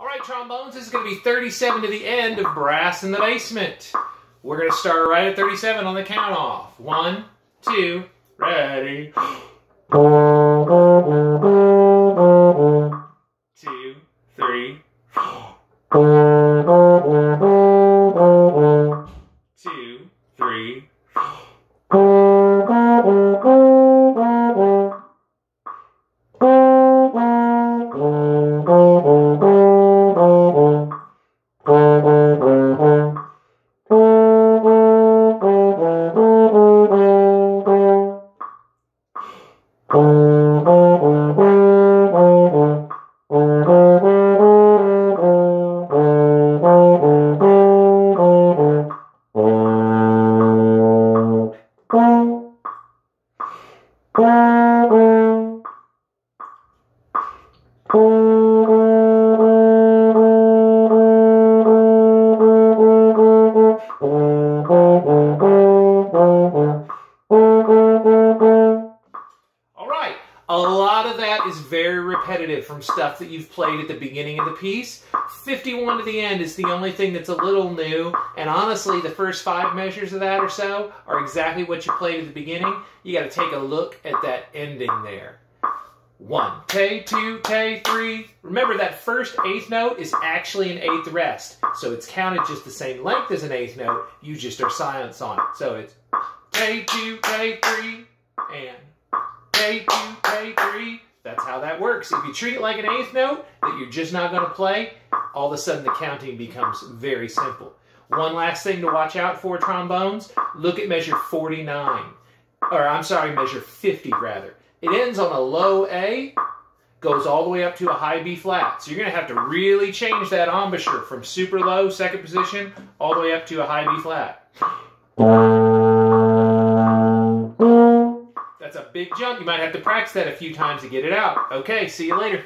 All right, trombones, this is going to be 37 to the end of Brass in the Basement. We're going to start right at 37 on the count off. One, two, ready. Two, three. Two, three. All lot of that is very repetitive from stuff that you've played at the beginning of the piece. 51 to the end is the only thing that's a little new. And honestly, the first five measures of that or so are exactly what you played at the beginning. You got to take a look at that ending there. One, K, two, K, three. Remember that first eighth note is actually an eighth rest. So it's counted just the same length as an eighth note. You just are silent on it. So it's K, two, K, three, and K2, K3. That's how that works. If you treat it like an eighth note that you're just not going to play, all of a sudden the counting becomes very simple. One last thing to watch out for trombones look at measure 49. Or I'm sorry, measure 50 rather. It ends on a low A, goes all the way up to a high B flat. So you're going to have to really change that embouchure from super low, second position, all the way up to a high B flat. That's a big jump. You might have to practice that a few times to get it out. Okay, see you later.